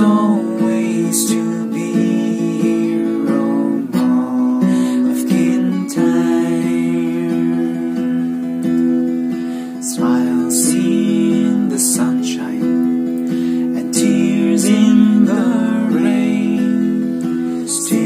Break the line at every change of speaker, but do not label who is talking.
Always to be here on wall of Kintyre. smiles seeing the sunshine and tears in the rain. Still